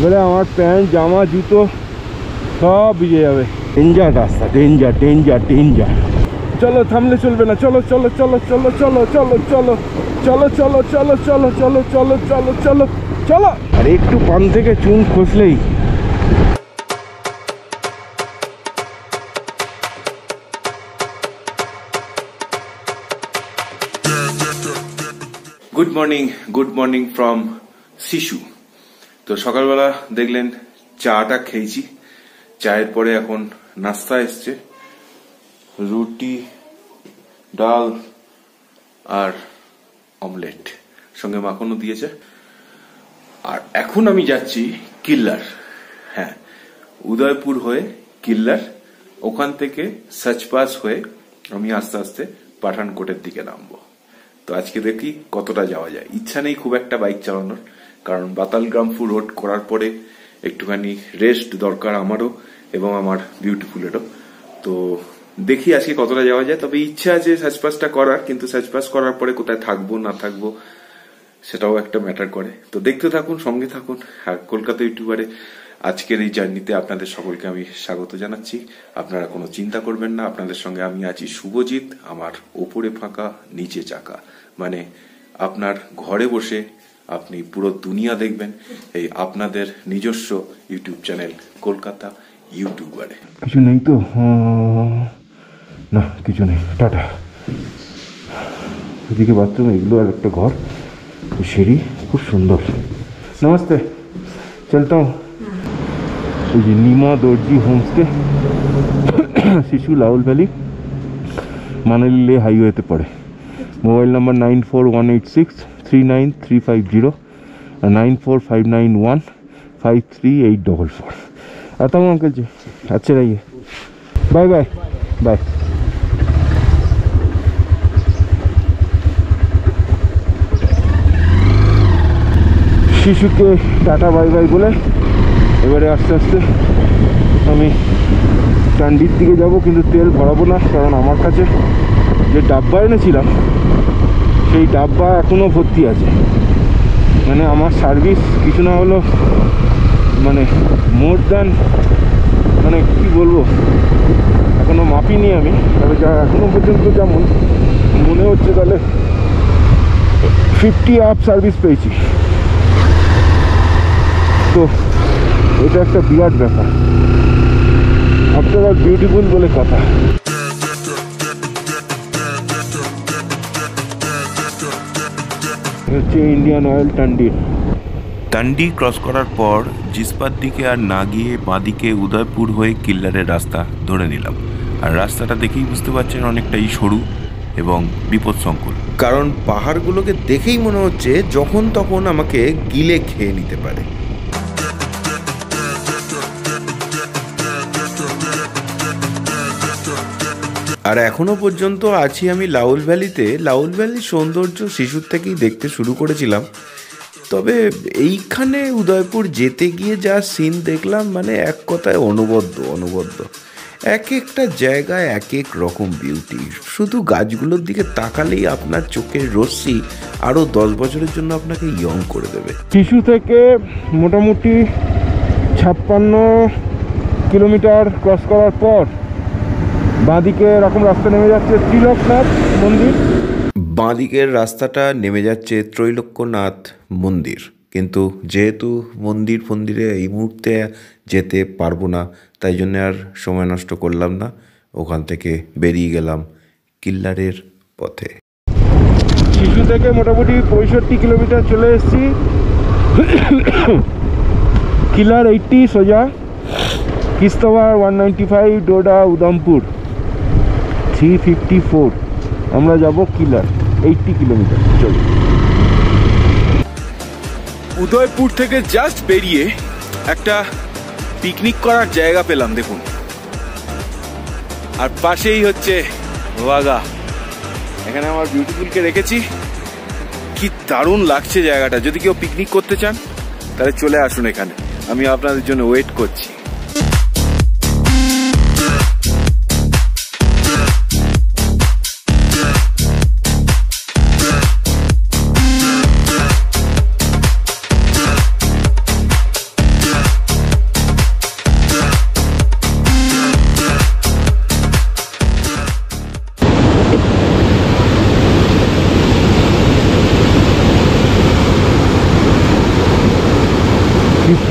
এবারে আমার প্যান্ট জামা জুতো সব ভিজে যাবে ডেঞ্জার রাস্তা ডেঞ্জার ডেঞ্জার ডেঞ্জার চলো থামলে চলবে না চলো চলো চলো চলো চলো চলো চলো চলো চলো চলো চলো চলো চলো চলো চলো চলো আর একটু পান থেকে চুন খসলেই good morning good morning from শিশু তো সকালবেলা দেখলেন চাটা খেয়েছি। চায়ের পরে এখন নাস্তা এসছে। রুটি, ডাল আর অমলেট। সঙ্গে মাখনও দিয়েছে। আর এখন আমি যাচ্ছি কিল্লার। হ্যাঁ উদয়পুর হয়ে কিল্লার। ওখান থেকে সচপাস হয়ে আমি আস্তে আস্তে পাঠানকোটের দিকে নামবো। তো আজকে দেখি কতটা যাওয়া যায়। ইচ্ছা নেই খুব একটা বাইক চালানোর। কারণ বাতালগ্রাম ফুল রোড করার পরে একটুখানি রেস্ট দরকার আমারও এবং আমার বিউটিফুলেরও তো দেখি আজকে কতটা যাওয়া যায়। তবে ইচ্ছা আছে সাজপাসটা করার, কিন্তু সাজপাস করার পরে কোথায় থাকব, না থাকব, সেটাও একটা ম্যাটার করে। তো দেখতে থাকুন, সঙ্গে থাকুন। আর কলকাতা ইউটিউবারে আজকের এই জার্নিতে আপনাদের সকলকে আমি স্বাগত জানাচ্ছি। আপনারা কোনো চিন্তা করবেন না। আপনাদের সঙ্গে আমি আছি শুভজিৎ, আমার ওপরে ফাঁকা, নিচে চাকা। মানে আপনার ঘরে বসে আপনি পুরো দুনিয়া দেখবেন এই আপনাদের নিজস্ব ইউটিউব চ্যানেল, কলকাতা ইউটিউবারে। কিছু নেই তো? না, কিছু নেই। টাটা। এদিকে বাথরুম, এগুলো আর একটা ঘর, সিঁড়ি, খুব সুন্দর। নমস্তে। চলতা हूँ এই যে নিমা দর্জি হোমস্টে, শিশু লাউল ভ্যালি, মানালি লে হাইওয়েতে পড়ে। Mobile number nine four one eight six. three nine three five zero nine four five nine one five three eight double four आता हूँ अंकल जी अच्छे रहिए बाय बाय बाय শিশুকে টাটা বাই বাই বলে এবারে আস্তে আস্তে আমি টান্ডির দিকে যাব কিন্তু তেল ভরাবো না কারণ আমার কাছে যে ডাব্বা এনেছিলাম সেই ডাব্বা এখনও ভর্তি আছে। মানে আমার সার্ভিস কিছু না হলো মানে মোর দ্যান মানে কি বলব? এখনও মাপিনি আমি। তবে যা এখনও পর্যন্ত যেমন মনে হচ্ছে তাহলে ফিফটি আপ সার্ভিস পেয়েছি। তো এটা একটা বিরাট ব্যাপার। অল বিউটিফুল বলে কথা। হচ্ছে Indian oil Tandi Tandi cross করার পর জিসপার দিকে আর না গিয়ে বাঁদিকে উদয়পুর হয়ে কিল্লারের রাস্তা ধরে নিলাম। আর রাস্তাটা দেখেই বুঝতে পারছেন অনেকটাই সরু এবং বিপদসংকুল। কারণ পাহাড়গুলোকে দেখেই মনে হচ্ছে যখন তখন আমাকে গিলে খেয়ে নিতে পারে। আর এখনও পর্যন্ত আছি আমি লাউল ভ্যালিতে। লাউল ভ্যালির সৌন্দর্য শিশুর থেকেই দেখতে শুরু করেছিলাম। তবে এইখানে উদয়পুর যেতে গিয়ে যা সিন দেখলাম মানে এক কথায় অনবদ্য অনবদ্য। এক একটা জায়গায় এক এক রকম বিউটি শুধু গাছগুলোর দিকে তাকালেই আপনার চোখের রশ্মি আরও দশ বছরের জন্য আপনাকে ইয়ং করে দেবে। শিশু থেকে মোটামুটি ছাপ্পান্ন কিলোমিটার ক্রস করার পর বাঁদিকে এরকম রাস্তা নেমে যাচ্ছে ত্রিলোকনাথ মন্দির। বাঁদিকের রাস্তাটা নেমে যাচ্ছে ত্রৈলোক্যনাথ মন্দির। কিন্তু যেহেতু মন্দির ফন্দিরে এই মুহূর্তে যেতে পারব না তাই জন্য আর সময় নষ্ট করলাম না। ওখান থেকে বেরিয়ে গেলাম কিল্লারের পথে। শিশু থেকে মোটামুটি পঁয়ষট্টি কিলোমিটার চলে এসেছি। কিলার এইটটি সোজা Kishtwar one ninety five Doda Udhampur three fifty four আমরা যাব কিলার এইটটি কিলোমিটার চলো। উদয়পুর থেকে জাস্ট বেরিয়ে একটা পিকনিক করার জায়গা পেলাম, দেখুন। আর পাশেই হচ্ছে ওয়াগা এখানে আমার বিউটিফুলকে রেখেছি। কি দারুণ লাগছে জায়গাটা। যদি কেউ পিকনিক করতে চান, তাহলে চলে আসুন এখানে। আমি আপনাদের জন্য ওয়েট করছি।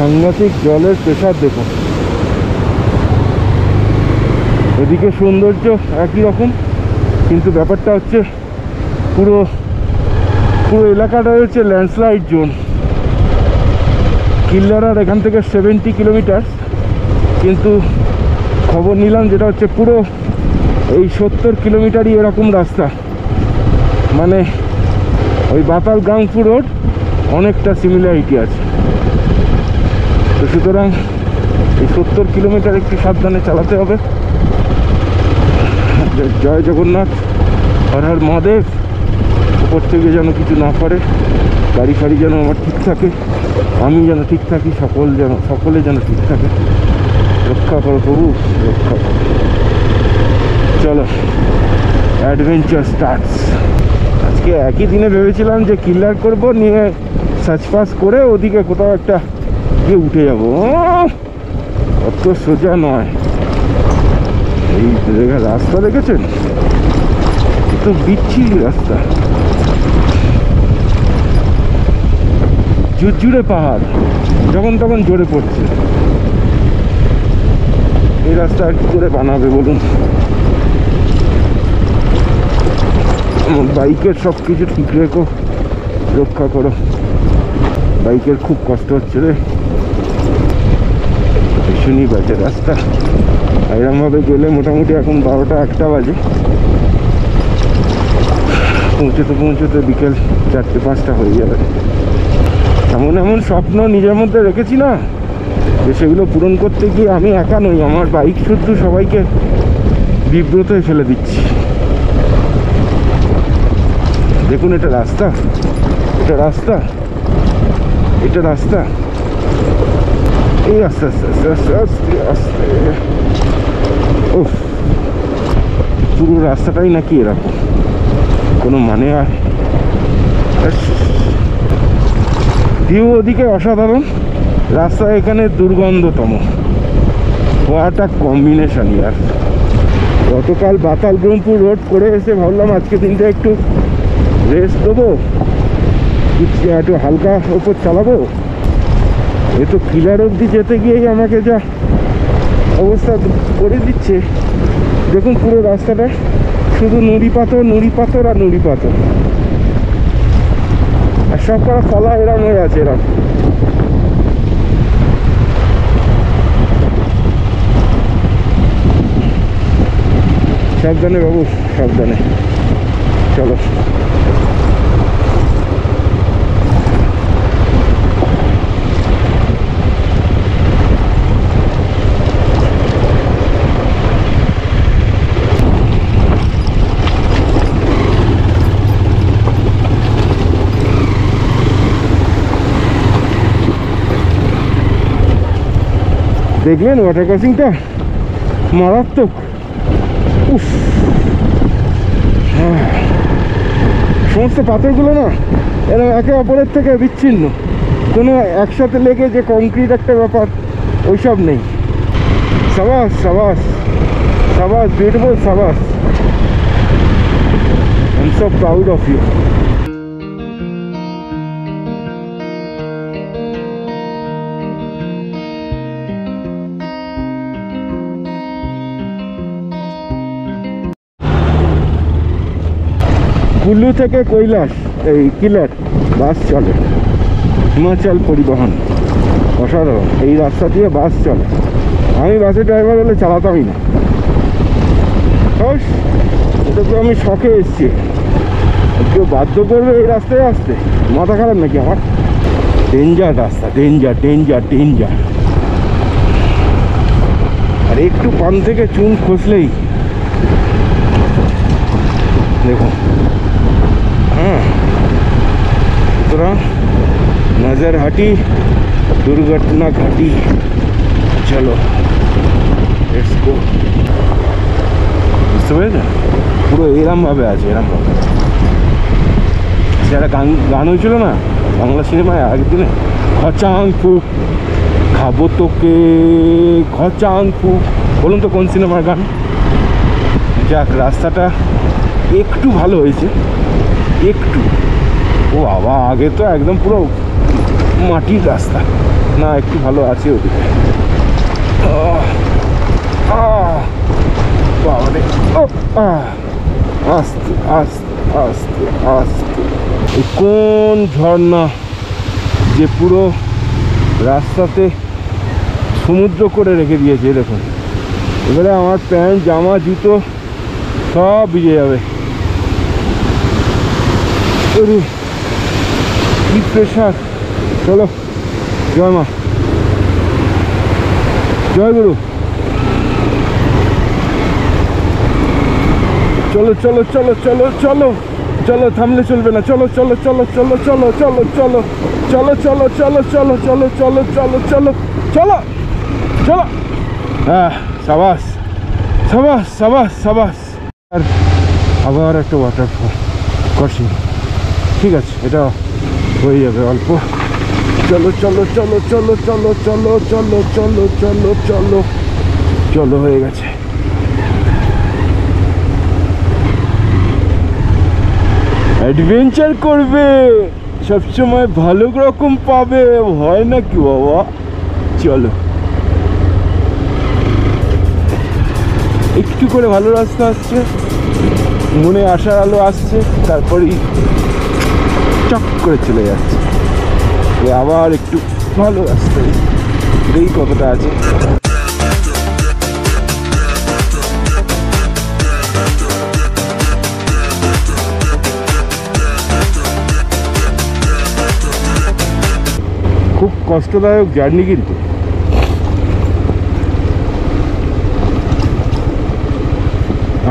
সাংঘাতিক জলের প্রেশার দেখুন। এদিকে সৌন্দর্য একই রকম, কিন্তু ব্যাপারটা হচ্ছে পুরো পুরো এলাকাটা হচ্ছে ল্যান্ডস্লাইড জোন কিল্লারার এখান থেকে সেভেন্টি কিলোমিটার কিন্তু খবর নিলাম যেটা হচ্ছে পুরো এই সত্তর কিলোমিটারই এরকম রাস্তা। মানে ওই বাতাল গাংপুর রোড অনেকটা সিমিলারিটি আছে। তো সুতরাং এই সত্তর কিলোমিটার একটু সাবধানে চালাতে হবে। জয় জগন্নাথ, হর হর মহাদেব। উপর থেকে যেন কিছু না করে গাড়ি ফাড়ি যেন আমার ঠিক থাকে, আমি যেন ঠিক থাকি, সকল যেন সকলে যেন ঠিক থাকে। রক্ষা করো প্রভু, রক্ষা করো। চলো অ্যাডভেঞ্চার স্টার্টস আজকে একই দিনে ভেবেছিলাম যে কিল্লার করব, নিয়ে সার্চ পাস করে ওদিকে কোথাও একটা গিয়ে উঠে যাব। অত সোজা নয়। এই জায়গায় রাস্তা দেখেছেন? তো বিচ্ছিরি রাস্তা। ঝুরঝুরে পাহাড়, যখন তখন জোরে পড়ছে। এই রাস্তা কি করে বানাবে বলুন। বাইকের সব কিছু ঠিক রেখো, রক্ষা করো। বাইকের খুব কষ্ট হচ্ছে রে। ভীষণই বাজে রাস্তা। এরমভাবে গেলে মোটামুটি এখন বারোটা একটা বাজে। পৌঁছতে পৌঁছতে বিকেল চারটে পাঁচটা হয়ে যাবে এমন এমন স্বপ্ন নিজের মধ্যে রেখেছি না যে সেগুলো পূরণ করতে গিয়ে আমি একা নই, আমার বাইক শুদ্ধ সবাইকে বিব্রত ফেলে দিচ্ছি। দেখুন, এটা রাস্তা। এটা রাস্তা। এটা রাস্তা। আস্তে আস্তে আস্তে আস্তে আস্তে আস্তে উফ পুরো রাস্তাটাই নাকি এরকম? কোনো মানে আর? ভিউ ওদিকে অসাধারণ। রাস্তা এখানে দুর্গন্ধতম। একটা কম্বিনেশন ইয়ার গতকাল বাতাল ব্রহ্মপুর রোড করে এসে ভাবলাম আজকে দিনটা একটু রেস্ট দেবো। একটু হালকা ওপর চালাবো। এ তো কিলার অবধি যেতে গিয়েই আমাকে যা অবস্থা করে দিচ্ছে। দেখুন পুরো রাস্তাটা, শুধু নুড়ি পাথর নুড়ি পাথর আর নুড়ি পাথর। আর সব করা ফলা এরম হয়ে আছে, এরম। সাবধানে বাবু, সাবধানে। চলো। দেখলেন ওয়াটার ক্রসিংটা মারাত্মক। উফ। আহ। সমস্ত পাথরগুলো না এরা একে অপরের থেকে বিচ্ছিন্ন। কোনো একসাথে লেগে যে কংক্রিট একটা ব্যাপার, ওইসব নেই। সাবাস সাবাস। সাবাস বিউটিফুল সাবাস। I am so proud of you Kullu থেকে কৈলাস, এই কিলার বাস চলে। হিমাচল পরিবহন। অসাধারণ, এই রাস্তা দিয়ে বাস চলে। আমি বাসের ড্রাইভার হলে চালাতামই না। এটা তো আমি শখে এসছি। কেউ বাধ্য করবে এই রাস্তায় আসতে। মাথা খারাপ নাকি আমার? ডেঞ্জার রাস্তা ডেঞ্জার ডেঞ্জার ডেঞ্জার আর একটু পান থেকে চুন খসলেই। দেখুন हाँ সুতরাং নজর হাটি দুর্ঘটনা ঘাটি চলো লেটস গো বুঝতে পেরেছেন? পুরো এরমভাবে আছে এরমভাবে। সেটা গান গান হয়েছিল না বাংলা সিনেমায় আগের দিনে খচাং ফুক খাব তোকে খচাং ফুক বলুন তো কোন সিনেমার গান? যাক রাস্তাটা একটু ভালো হয়েছে একটু। ও বাবা, আগে তো একদম পুরো মাটির রাস্তা। না, একটু ভালো আছে ওদিকে। আস্তে আস্তে আস্তে আস্তে। কোন ঝর্ণা যে পুরো রাস্তাতে সমুদ্র করে রেখে দিয়েছে দেখুন। এবারে আমার প্যান্ট, জামা, জুতো সব ভিজে যাবে। ওরে, কি প্রেশার চলো জয় মা জয় গুরু চলো চলো চলো চলো চলো চলো থামলে চলবে না চলো চলো চলো চলো চলো চলো চলো চলো চলো চলো চলো চলো চলো চলো চলো চলো চলো হ্যাঁ সাবাস সাবাস সাবাস সাবাস আর আবার একটা ওয়াটারফল কষি ঠিক আছে এটা হয়ে যাবে অল্প চলো চলো চলো চলো চলো চলো চলো চলো চলো চলো চলো হয়ে গেছে অ্যাডভেঞ্চার করবে সবসময় ভালো রকম পাবে হয় না কি বাবা চলো একটু করে ভালো রাস্তা আসছে মনে আসার আলো আসছে তারপরেই চক করে চলে যাচ্ছে। আবার একটু ভালো রাস্তায়। এই কতটা আছে। খুব কষ্টদায়ক জার্নি কিন্তু।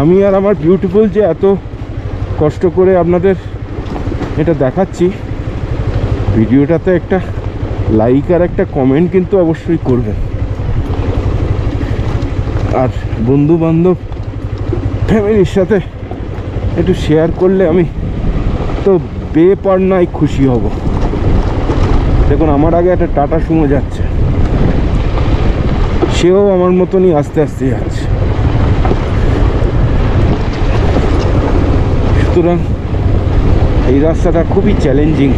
আমি আর আমার বিউটিফুল যে এত কষ্ট করে আপনাদের এটা দেখাচ্ছি। ভিডিওটাতে একটা লাইক আর একটা কমেন্ট কিন্তু অবশ্যই করবেন। আর বন্ধু বান্ধব ফ্যামিলির সাথে একটু শেয়ার করলে আমি তো বেপার নাই খুশি হব। দেখুন, আমার আগে একটা টাটা সুমো যাচ্ছে। সেও আমার মতনই আস্তে আস্তে যাচ্ছে। সুতরাং এই রাস্তাটা খুবই চ্যালেঞ্জিং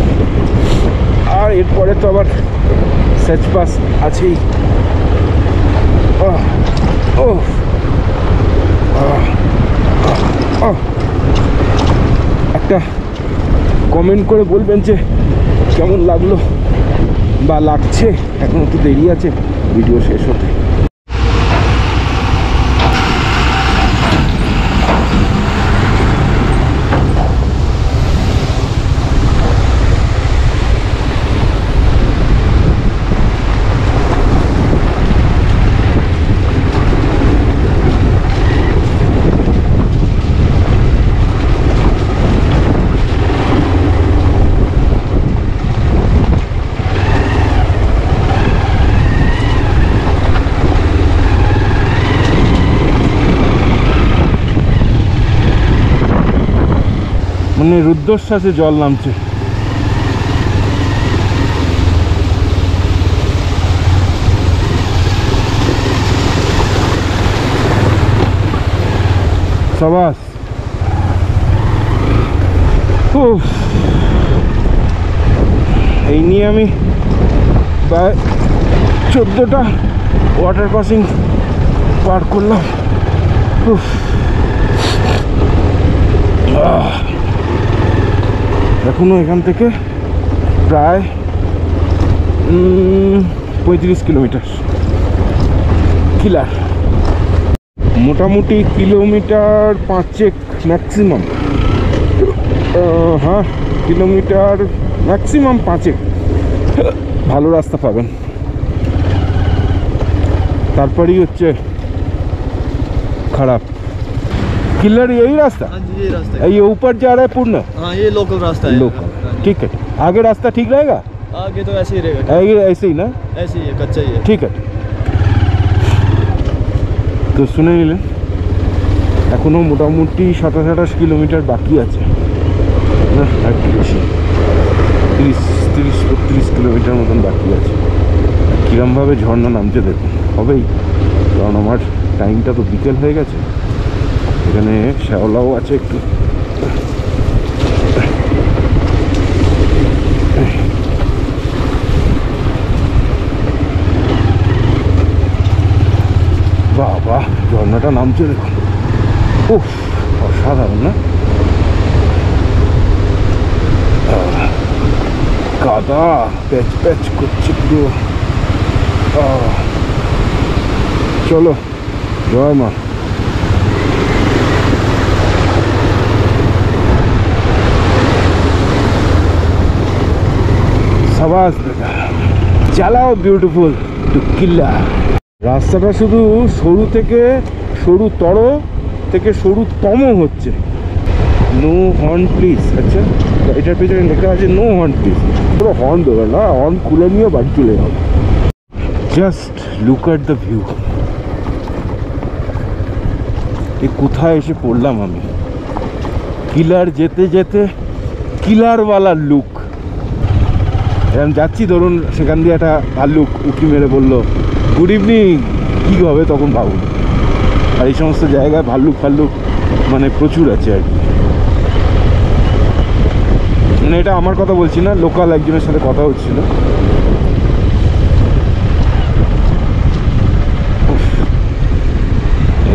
আর এরপরে তো আবার সাচ পাস আছেই। ও। একটা কমেন্ট করে বলবেন যে কেমন লাগল বা লাগছে? এখন একটু দেরি আছে ভিডিও শেষ হতে। মানে রুদ্রশ্বাসে জল নামছে। এই নিয়ে আমি প্রায় চোদ্দোটা ওয়াটার ক্রসিং পার করলাম। উফ। এখনও এখান থেকে প্রায় পঁয়ত্রিশ কিলোমিটার। কিলার মোটামুটি কিলোমিটার পাঁচেক ম্যাক্সিমাম হ্যাঁ কিলোমিটার ম্যাক্সিমাম পাঁচেক। ভালো রাস্তা পাবেন। তারপরেই হচ্ছে খারাপ। किलर यही रास्ता हाँ जी ये रास्ता है ये ऊपर जा रहा है पूर्ण हाँ ये लोकल रास्ता है लोकल हाँ जी। ठीक है आगे रास्ता ठीक रहेगा आगे तो ऐसे ही रहेगा आगे ऐसे ही ना ऐसे ही है कच्चा ही है ঠিক আছে তো শুনে নিলেন এখনো মোটামুটি সাতাশ আঠাশ কিলোমিটার বাকি আছে না আর একটু বেশি তিরিশ তিরিশ বত্রিশ কিলোমিটার মতন বাকি আছে কীরমভাবে ঝর্ণা নামছে দেখুন হবেই কারণ আমার টাইমটা তো বিকেল হয়ে গেছে এখানে শ্যাওলাও আছে একটু। বাবা, ঝর্ণাটা নামছে দেখুন। উফ, অসাধারণ, না? কাদা প্যাচ প্যাচ করছে পুরো। চলো, জয় মা। সাবাস চালাও বিউটিফুল কিল্লা রাস্তাটা শুধু সরু থেকে সরু তর থেকে সরু তম হচ্ছে। নো হর্ন প্লিজ আচ্ছা? এটার পেছনে লেখা আছে নো হর্ন প্লিজ পুরো হর্ন দেবে না হর্ন খুলে নিয়ে বাড়ি চলে যাবে just look at the view এ কোথায় এসে পড়লাম আমি? কিলার যেতে যেতে কিলারওয়ালার লুক এরকম যাচ্ছি, ধরুন সেখান দিয়ে একটা ভাল্লুক উঁকি মেরে বলল গুড ইভিনিং কী হবে তখন ভাবুন। আর এই সমস্ত জায়গায় ভাল্লুক, ফাল্লুক মানে প্রচুর আছে আর কি। মানে এটা আমার কথা বলছি না, লোকাল একজনের সাথে কথা হচ্ছিল।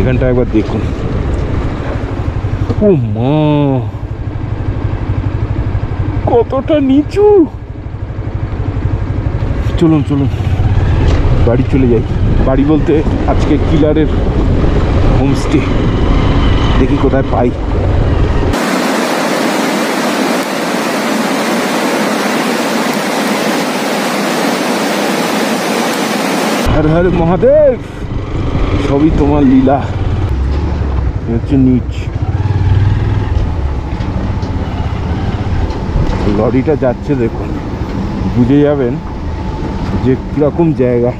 এখানটা একবার দেখুন। ও মা কতটা নিচু। চলুন চলুন। বাড়ি চলে যাই। বাড়ি বলতে আজকে কিলারের হোমস্টে দেখি কোথায় পাই। হর হর মহাদেব, সবই তোমার লীলা। হচ্ছে নিচ। লরিটা যাচ্ছে দেখুন। বুঝে যাবেন যে কীরকম জায়গা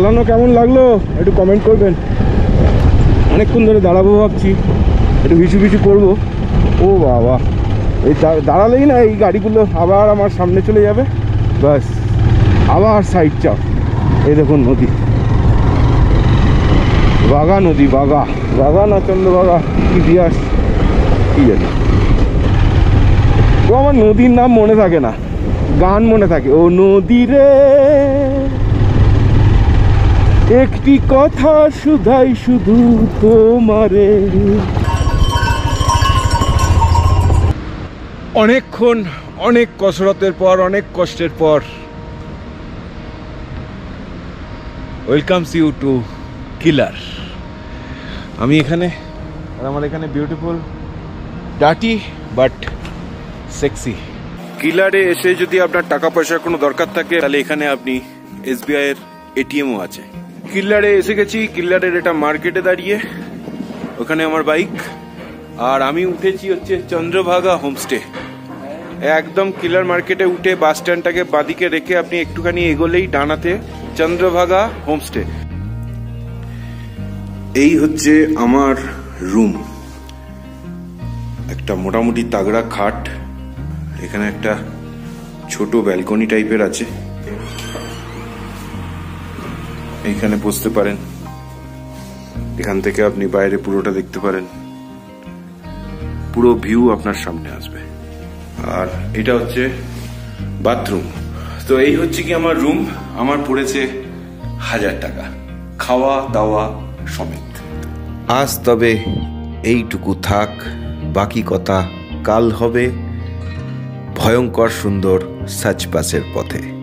চালানো কেমন লাগল? একটু কমেন্ট করবেন। অনেকক্ষণ ধরে দাঁড়াবো ভাবছি। একটু ভিছু ভিছু করব। ও বাবা। এই দাঁড়ালেই না এই গাড়িগুলো আবার আমার সামনে চলে যাবে। ব্যাস। আবার সাইড চাপ। এই দেখুন নদী। বাগা নদী, বাগা। বাগা না চন্দ্রবাগা কি বিয়াস কি জানি। ও আমার নদীর নাম মনে থাকে না। গান মনে থাকে। ও নদী রে। একটি কথা শুধাই শুধু তোমারে। অনেকক্ষণ অনেক কসরতের পর অনেক কষ্টের পর ওয়েলকামস ইউ টু কিলার আমি এখানে আর আমার এখানে বিউটিফুল ডাটি বাট সেক্সি কিলারে এসে যদি আপনার টাকা পয়সার কোনো দরকার থাকে তাহলে এখানে আপনি এসবিআই এর এটিএমও আছে। কিল্লারে এসে গেছি। কিল্লারের এটা মার্কেটে দাঁড়িয়ে। ওখানে আমার বাইক আর আমি উঠেছি হচ্ছে চন্দ্রভাগা হোমস্টে একদম কিলার মার্কেটে উঠে বাস স্ট্যান্ডটাকে বাঁদিকে রেখে আপনি একটুখানি এগোলেই ডানাতে চন্দ্রভাগা হোমস্টে এই হচ্ছে আমার রুম একটা মোটামুটি তাগড়া খাট। এখানে একটা ছোট ব্যালকনি টাইপের আছে। এইখানে বসতে পারেন। এখান থেকে আপনি বাইরে পুরোটা দেখতে পারেন। পুরো ভিউ আপনার সামনে আসবে। আর এটা হচ্ছে বাথরুম তো এই হচ্ছে কি আমার রুম আমার পড়েছে হাজার টাকা। খাওয়া, দাওয়া সমেত। আজ তবে এইটুকু থাক। বাকি কথা কাল হবে ভয়ঙ্কর সুন্দর সাচপাসের পথে।